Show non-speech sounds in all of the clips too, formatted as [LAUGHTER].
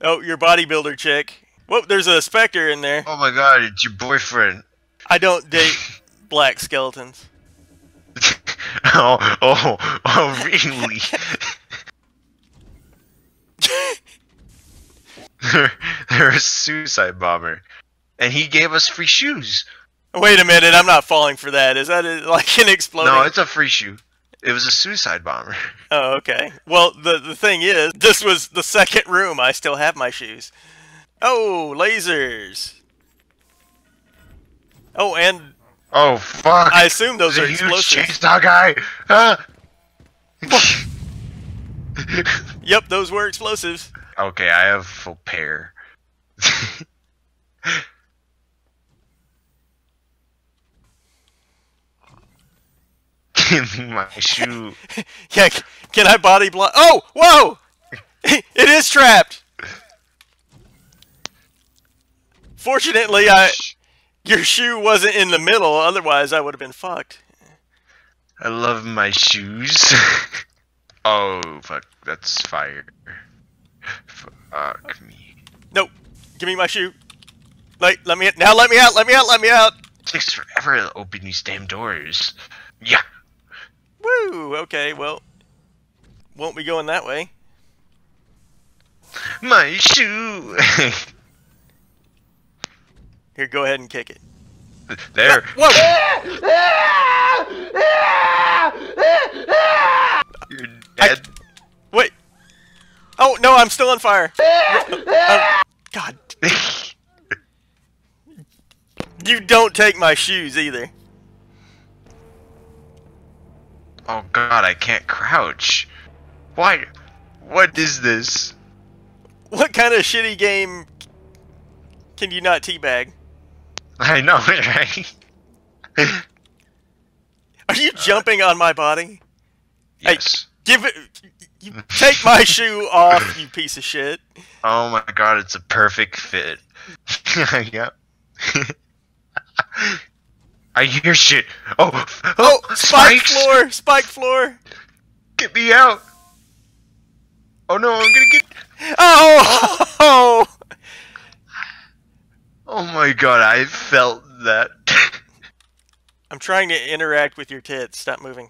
Oh, your bodybuilder chick. Whoa, there's a specter in there. Oh my god, it's your boyfriend. I don't date [LAUGHS] black skeletons. [LAUGHS] oh, oh, oh, really? [LAUGHS] they're, they're a suicide bomber. And he gave us free shoes. Wait a minute, I'm not falling for that. Is that a, like an exploding? No, it's a free shoe. It was a suicide bomber. [LAUGHS] Oh, okay. Well, the the thing is, this was the second room. I still have my shoes. Oh, lasers. Oh, and Oh fuck! I assume those There's are a huge explosives. chainsaw guy. Ah! [LAUGHS] Yep, those were explosives. okay, I have full pair. [LAUGHS] Give [LAUGHS] me my shoe. [LAUGHS] Yeah, can I body block? Oh, whoa! [LAUGHS] it is trapped. Fortunately, I your shoe wasn't in the middle. Otherwise, I would have been fucked. I love my shoes. oh fuck, that's fire. Fuck me. Nope. Give me my shoe. Like, let me now. Let me out. Let me out. Let me out. It takes forever to open these damn doors. Yeah. Woo. Okay. Well, won't be going that way. My shoe. [LAUGHS] Here, go ahead and kick it. there. [LAUGHS] Whoa! You're dead. Wait. Oh no, I'm still on fire. Uh, [LAUGHS] God, you don't take my shoes either. Oh god, I can't crouch. Why? What is this? What kind of shitty game can you not teabag? I know, [LAUGHS] right? Are you uh, jumping on my body? yes. Give it. You take my [LAUGHS] shoe off, you piece of shit. Oh my god, it's a perfect fit. [LAUGHS] yep. I hear shit. Oh, Oh, oh, spike spikes! floor, spike floor. Get me out! Oh no, I'm gonna get. Oh, oh. Oh my god, I felt that. [LAUGHS] I'm trying to interact with your tits. Stop moving.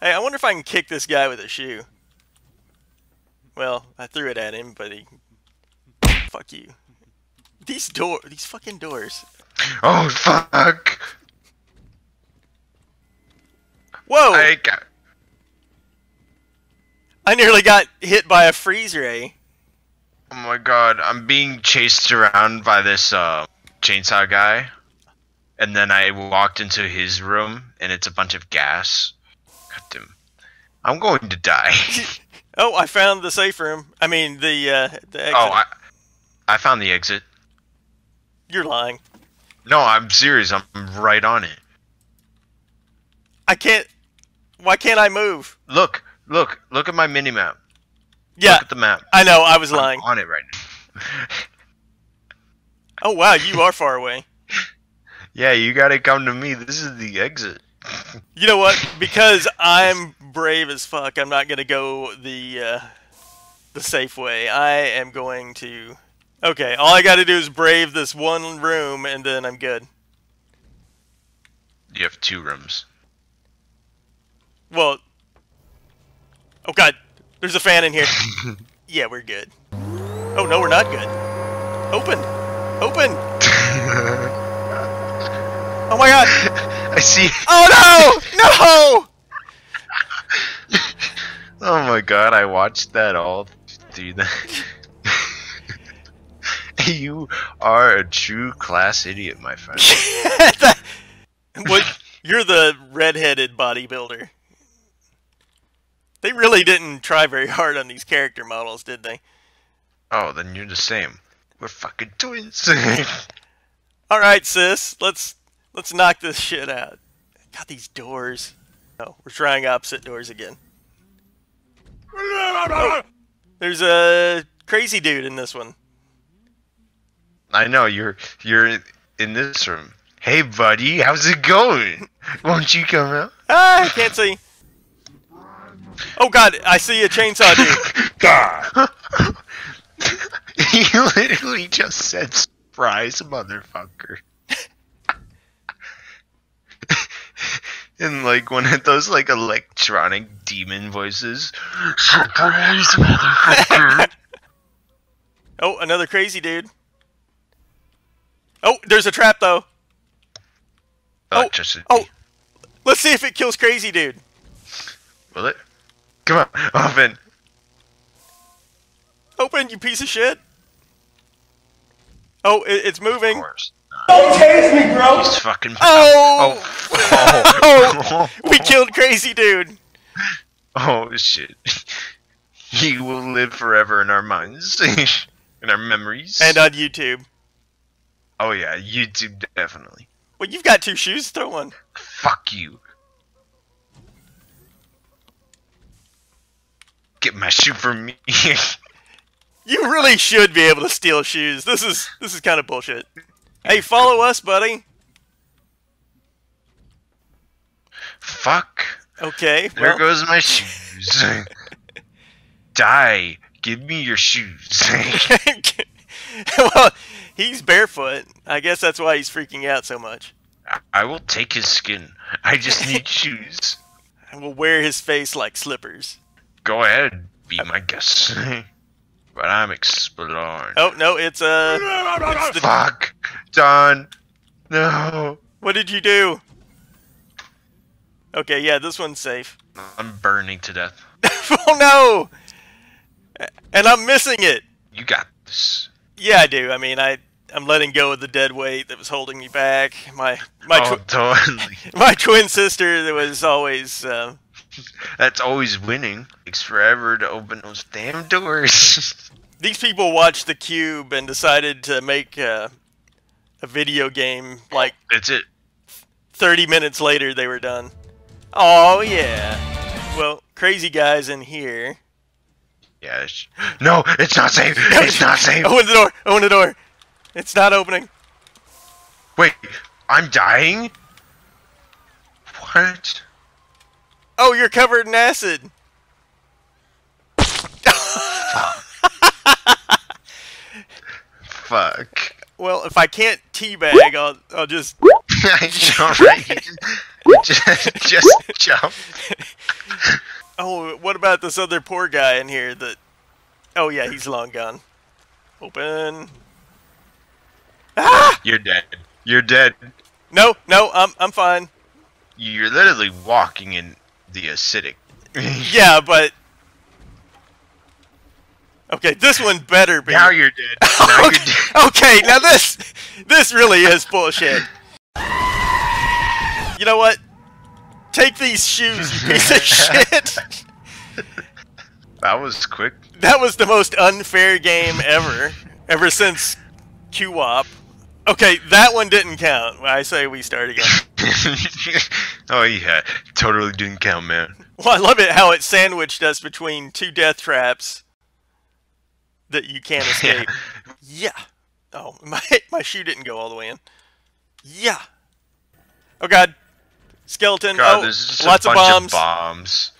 Hey, I wonder if I can kick this guy with a shoe. Well, I threw it at him, but he. Fuck you. These door, these fucking doors. oh fuck! Whoa! I, I nearly got hit by a freeze ray. Oh my god, I'm being chased around by this uh, chainsaw guy. And then I walked into his room, and it's a bunch of gas. Got him. I'm going to die. [LAUGHS] Oh, I found the safe room. I mean, the uh, the exit. oh, I, I found the exit. You're lying. No, I'm serious. I'm right on it. I can't. Why can't I move? Look, look, look at my mini map. Yeah, Look at the map. I know. I was I'm lying. on it right now. [LAUGHS] Oh wow, you are far away. [LAUGHS] yeah, you gotta come to me. This is the exit. You know what? [LAUGHS] Because I'm brave as fuck, I'm not gonna go the uh, the safe way. I am going to. Okay, all I got to do is brave this one room, and then I'm good. You have two rooms. Well. Oh god, there's a fan in here. [LAUGHS] yeah, we're good. Oh no, we're not good. Open, open. [LAUGHS] Oh my god. I see. Oh no, no. Oh my god, I watched that all through [LAUGHS] the. you are a true class idiot, my friend. what? You're the redheaded bodybuilder. They really didn't try very hard on these character models, did they? Oh, then you're the same. We're fucking twins. [LAUGHS] All right, sis. Let's let's knock this shit out. Got these doors. Oh, we're trying opposite doors again. Oh, [LAUGHS] there's a crazy dude in this one. I know you're you're in this room. Hey, buddy, how's it going? [LAUGHS] Won't you come out? Ah, I can't see. Oh God, I see a chainsaw dude. [LAUGHS] God. [LAUGHS] he literally just said surprise, motherfucker. [LAUGHS] In like one of those like electronic demon voices. Surprise, motherfucker. Oh, another crazy dude. Oh, there's a trap though. Oh. Oh, let's see if it kills crazy dude. Will it? Come on, open. Open, you piece of shit. Oh, it, it's Of moving. course. Don't chase me, bro. He's fucking. Oh! [LAUGHS] Oh! Oh! [LAUGHS] We killed crazy dude. [LAUGHS] Oh shit. He will live forever in our minds, in our memories. And on YouTube. oh yeah, YouTube definitely. Well, you've got two shoes. Throw one. Fuck you. Get my shoe from me. [LAUGHS] You really should be able to steal shoes. This is this is kind of bullshit. Hey, follow us, buddy. Fuck. Okay. There Well, goes my shoes. [LAUGHS] Die. Give me your shoes. [LAUGHS] well, he's barefoot. I guess that's why he's freaking out so much. I will take his skin. I just need shoes. I will wear his face like slippers. Go ahead, be my guest. [LAUGHS] but I'm exploring. Oh no, it's uh. it's the- Fuck. Done. No. what did you do? Okay, yeah, this one's safe. I'm burning to death. [LAUGHS] oh no! And I'm missing it. You got this. Yeah, I do. I mean, I I'm letting go of the dead weight that was holding me back. My my oh, tw- totally. [LAUGHS] my twin sister that was always. Uh, That's always winning. Takes forever to open those damn doors. [LAUGHS] these people watched the Cube and decided to make uh, a video game. Like That's it. 30 minutes later, they were done. Oh yeah. Well, crazy guys in here. Yeah. It's, [GASPS] no, it's not safe. [LAUGHS] It's not safe. Open the door. Open the door. It's not opening. Wait, I'm dying? What? Oh, you're covered in acid. Fuck. Well, if I can't teabag, I'll I'll just [LAUGHS] right? Just, just, just jump. Oh, what about this other poor guy in here that Oh yeah, he's long gone. Open. Ah! You're dead. You're dead. No, no, I'm I'm fine. You're literally walking in the acidic. [LAUGHS] Yeah, but Okay, this one better be. now you're dead. [LAUGHS] Now you're dead. okay, now this this really is bullshit. You know what? Take these shoes, you piece of [LAUGHS] shit. That was quick. That was the most unfair game ever, ever since QWOP. Okay, that one didn't count. I say we start again. [LAUGHS] oh yeah, totally didn't count, man. Well, I love it how it sandwiched us between two death traps that you can't [LAUGHS] escape. Yeah. Oh, [LAUGHS] my my shoe didn't go all the way in. Yeah. Oh God. Skeleton. God, oh, there's just lots a of bombs. of bombs.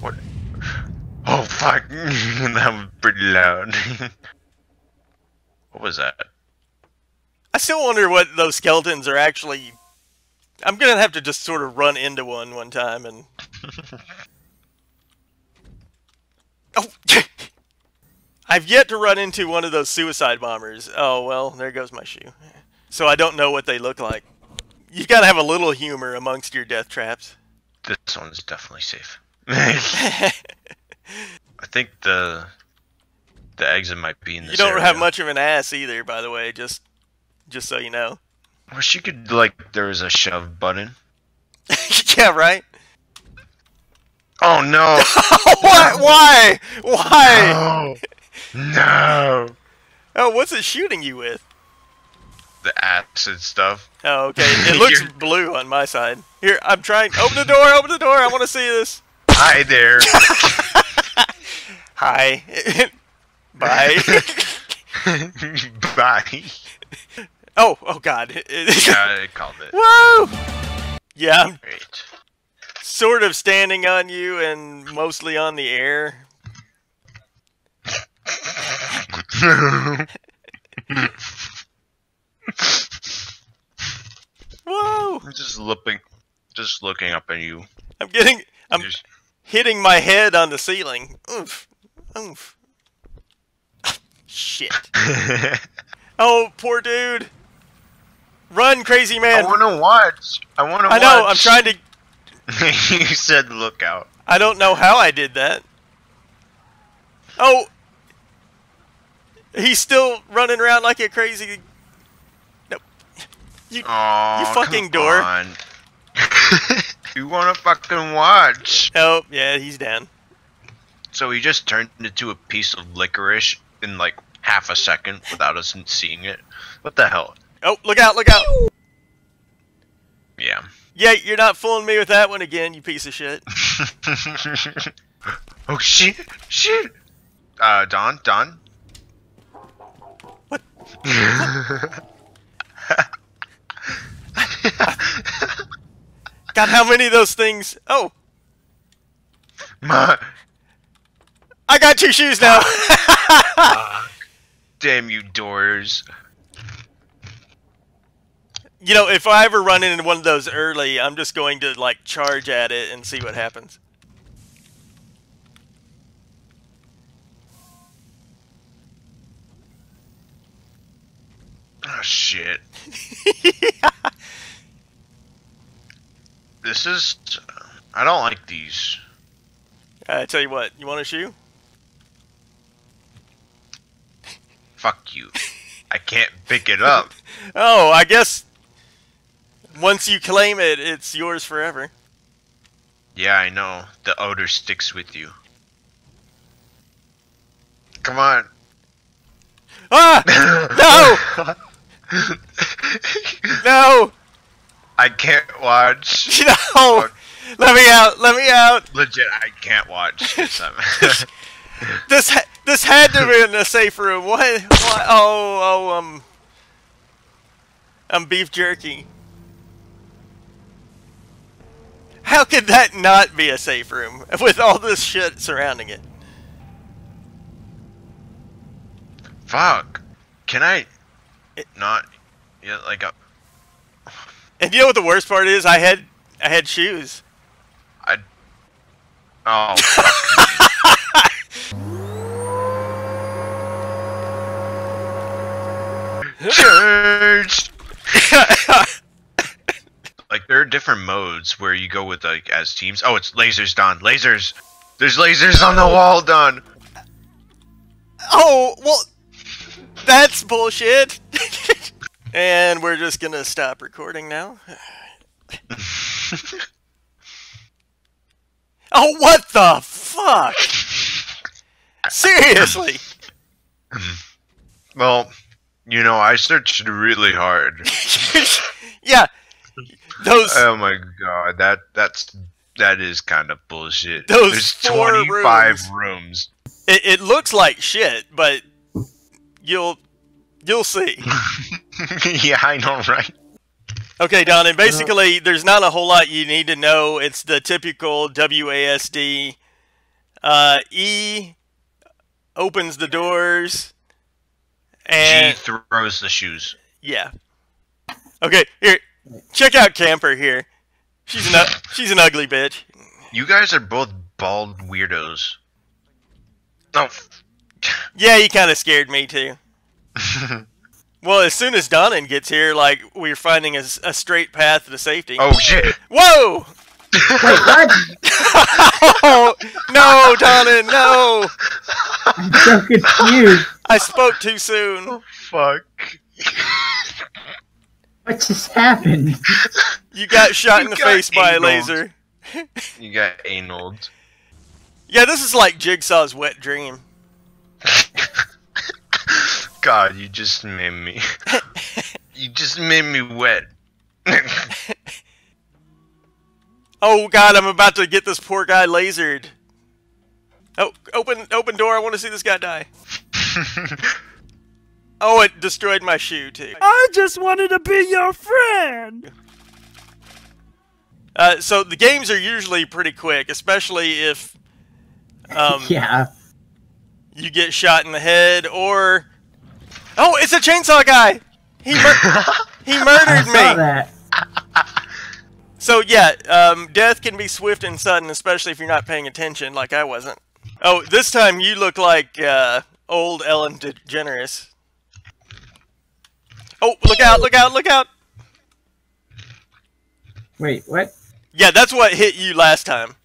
what? Oh fuck! that was pretty loud. what was that? I still wonder what those skeletons are actually. I'm gonna have to just sort of run into one one time and. [LAUGHS] oh. [LAUGHS] I've yet to run into one of those suicide bombers. Oh well, there goes my shoe. So I don't know what they look like. You've got to have a little humor amongst your death traps. This one's definitely safe. [LAUGHS] I think the the exit might be in this you don't area. have much of an ass either, by the way. Just, just so you know. I Wish you could like there was a shove button. [LAUGHS] yeah, right. Oh no! [LAUGHS] Why? Why? Why? Oh no! [LAUGHS] Oh, what's it shooting you with? The acid stuff. Oh, okay. It looks blue on my side. Here, I'm trying. Open the door. Open the door. I want to see this. Hi there. Hi. Bye. Bye. Oh, oh God. [LAUGHS] Yeah, I called it. Whoa! Yeah, I'm Great. sort of standing on you and mostly on the air. Whoa! I'm just looking, just looking up at you. I'm getting. I'm Just- hitting my head on the ceiling. Oof. Oof. [LAUGHS] Shit. [LAUGHS] Oh, poor dude. Run, crazy man! I want to watch. I want to. I know. I'm trying to. [LAUGHS] you said look out. I don't know how I did that. Oh. He's still running around like a crazy. Nope. You. Oh, You fucking dork. [LAUGHS] you want to fucking watch? Oh, yeah, he's down. So he just turned into a piece of licorice in like half a second without us seeing it. What the hell? Oh, look out! Look out! Yeah. Yeah, you're not fooling me with that one again, you piece of shit. [LAUGHS] oh shit! Shit! Uh, Don, Don. What? [LAUGHS] God, how many of those things? Oh, My, I got two shoes now. [LAUGHS] damn you doors. You know, if I ever run into one of those early, I'm just going to like charge at it and see what happens. Oh shit. [LAUGHS] This is. I don't like these. Uh, I tell you what, you want a shoe? Fuck you. I can't pick it up. [LAUGHS] Oh, I guess once you claim it, it's yours forever. Yeah, I know. The odor sticks with you. Come on. Ah! [LAUGHS] No! No! [LAUGHS] I can't watch. [LAUGHS] No! Let me out! Let me out! Legit, I can't watch this. This ha- this had to be in a safe room. What? what? Oh, oh, um, um, beef jerky. How could that not be a safe room with all this shit surrounding it? Fuck. Can I not? Yeah, like a. And you know what the worst part is? I had I had shoes. I Oh. Fuck. [LAUGHS] Church. There are different modes where you go with like as teams. Oh, it's lasers, Don. Lasers. There's lasers on the wall, Don. Oh well, that's bullshit. [LAUGHS] and we're just gonna stop recording now. [LAUGHS] Oh, what the fuck? Seriously? well, you know, I searched really hard. [LAUGHS] yeah. Those Oh my god, that that's that is kind of bullshit. Those There's four 25 rooms. it, it looks like shit, but you'll you'll see. [LAUGHS] yeah, I know, right? Okay, Don, and basically there's not a whole lot you need to know. It's the typical WASD. Uh, e opens the doors and G throws the shoes. Yeah. Okay, here. Check out Camper here. She's an she's an ugly bitch. You guys are both bald weirdos. Oh. Yeah, he kind of scared me too. [LAUGHS] Well, as soon as Donnan gets here, like we're finding a straight path to safety. oh shit! Whoa! Wait, what? Oh [LAUGHS] no, Donnan, no! I'm so confused. I spoke too soon. Oh, Fuck. What just happened? You got shot in the face by a laser. [LAUGHS] You got anal. Yeah, this is like Jigsaw's wet dream. [LAUGHS] God, you just made me. [LAUGHS] you just made me wet. Oh God, I'm about to get this poor guy lasered. Oh, open, open door! I want to see this guy die. Oh, it destroyed my shoe too. I just wanted to be your friend. Uh, so the games are usually pretty quick, especially if um, [LAUGHS] Yeah. you get shot in the head, or oh, it's a chainsaw guy. He mur- [LAUGHS] he I murdered saw me. that. [LAUGHS] So yeah, um, death can be swift and sudden, especially if you're not paying attention, like I wasn't. Oh, this time you look like uh, old Ellen DeGeneres. Oh, look out! Look out! Look out! Wait, what? Yeah, that's what hit you last time.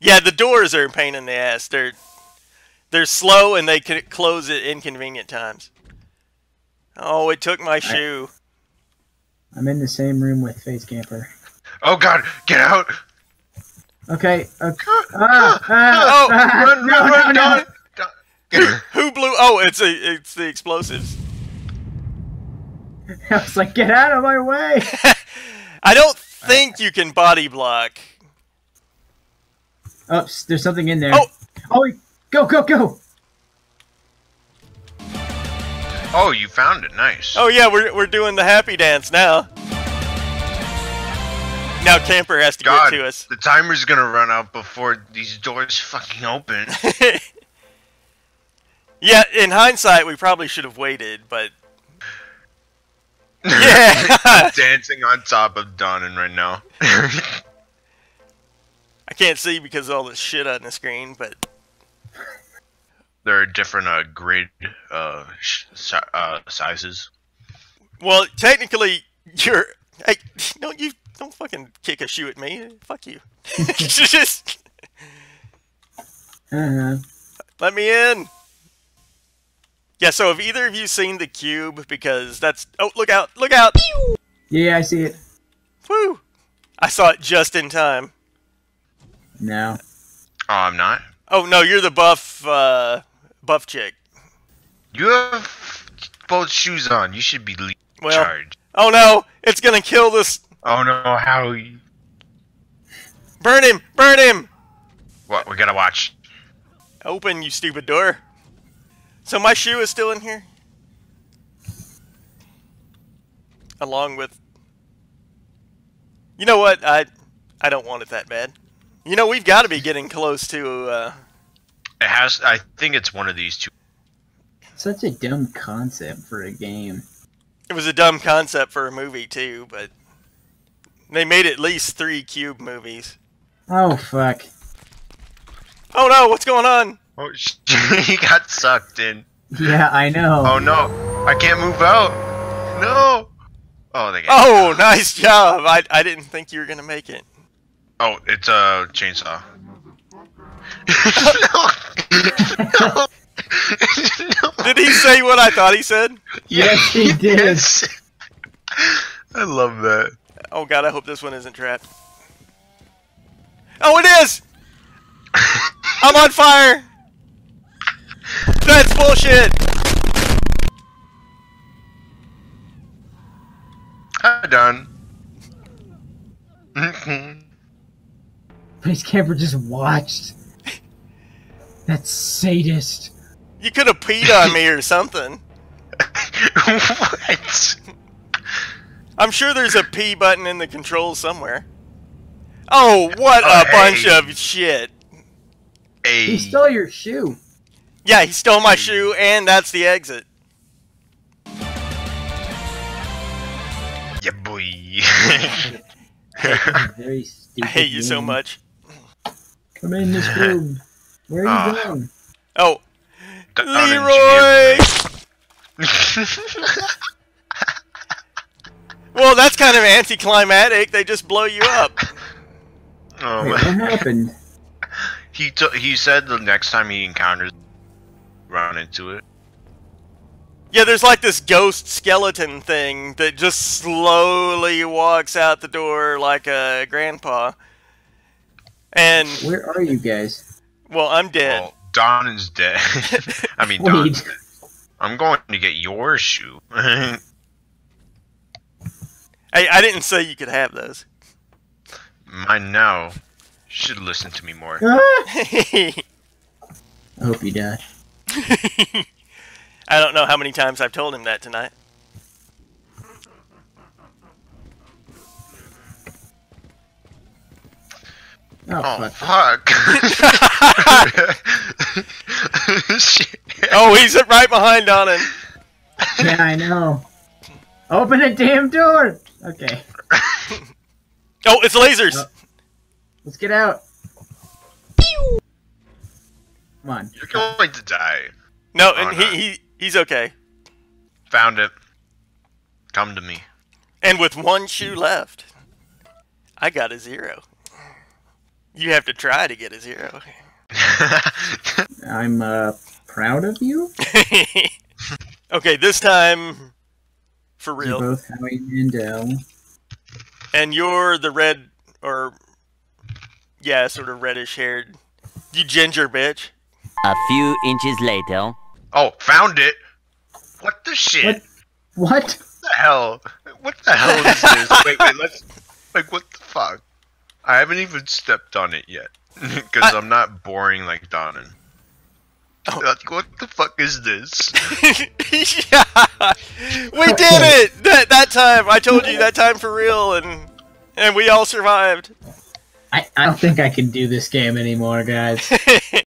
Yeah, the doors are a pain in the ass. They're they're slow and they can close at inconvenient times. Oh, it took my shoe. I'm in the same room with Face Camper. oh god, get out! Okay. okay. [GASPS] Ah, ah, Oh, ah, Run, no, run, run, no, no. Don! Don. [LAUGHS] Who blew? Oh, it's a it's the explosives. [LAUGHS] I was like, get out of my way. [LAUGHS] I don't think you can body block. Oops, there's something in there. Oh. Oh, go, go, go. Oh, you found it. Nice. Oh yeah, we're we're doing the happy dance now. Now Camper has to God, get to us. the timer's gonna run out before these doors fucking open. [LAUGHS] yeah, in hindsight, we probably should have waited, but Yeah. [LAUGHS] Dancing on top of Donnan right now. [LAUGHS] I can't see because of all this shit on the screen. But there are different uh, grid uh, sh- si- uh, sizes. well, technically, you're. Hey, don't you don't fucking kick a shoe at me. Fuck you. [LAUGHS] Just Uh-huh. let me in. Yeah. So have either of you seen the cube? Because that's. Oh, look out! Look out! Yeah, I see it. Woo! I saw it just in time. No. Oh, I'm not. Oh no, you're the buff, uh, buff chick. You have both shoes on. You should be lead Well- charged. Oh no, it's gonna kill this. Oh no, how? you- Burn him! Burn him! What? We gotta watch. Open, you stupid door. So my shoe is still in here? Along with... You know what? I I don't want it that bad. You know, we've got to be getting close to, uh... It has. I think it's one of these two. Such a dumb concept for a game. It was a dumb concept for a movie, too, but... They made at least three Cube movies. Oh, fuck. Oh no, what's going on? Oh, [LAUGHS] he got sucked in. Yeah, I know. Oh no, I can't move out. No. Oh, they got. Oh, nice job! I, I didn't think you were gonna make it. Oh, it's a chainsaw. [LAUGHS] no. no. [LAUGHS] no. Did he say what I thought he said? Yes, he did. Yes. I love that. Oh god, I hope this one isn't trapped. Oh, it is! I'm on fire! That's bullshit! Hi, Don. Face Camper just watched. That sadist. You could have peed on me or something. [LAUGHS] what? I'm sure there's a P button in the controls somewhere. Oh, what Oh, a bunch of shit. Hey. He stole your shoe. Yeah, he stole my shoe, and that's the exit. Yeah, boy. [LAUGHS] Very stupid. I hate you so game. much. Come in this room. Where are you Ah. going? Oh, Don Leroy! [LAUGHS] Well, that's kind of anticlimactic. They just blow you up. Oh, Wait, what happened? [LAUGHS] He t- he said the next time he encounters, run into it. Yeah, there's like this ghost skeleton thing that just slowly walks out the door like a grandpa. And, Where are you guys? well, I'm dead. Well, Don is dead. [LAUGHS] I mean, Don's dead. I'm going to get your shoe. [LAUGHS] Hey, I didn't say you could have those. Mine now. Should listen to me more. Ah! I [LAUGHS] I hope you die. [LAUGHS] don't know how many times I've told him that tonight. Oh, Oh fuck. fuck. [LAUGHS] [LAUGHS] Oh, he's right behind Donan. Yeah, I know. Open the damn door! Okay, Oh, it's lasers. Uh, let's get out. Come on. You're going to die. no, oh, and no. he, he he's okay. Found it. Come to me. And with one shoe left, I got a zero. You have to try to get a zero. [LAUGHS] I'm uh proud of you. [LAUGHS] okay, this time for You're real. both Howie Mandel. And you're the red or yeah, sort of reddish haired. You ginger bitch. A few inches later. oh, found it. What the shit? What? What? the hell? What the hell is this? [LAUGHS] wait, wait, let's. Like, what the fuck? I haven't even stepped on it yet. [LAUGHS] Because I- I'm not boring like Donan. Oh. Like, what the fuck is this? [LAUGHS] yeah, we did it that that time. I told you that time for real, and and we all survived. I, I don't think I can do this game anymore, guys.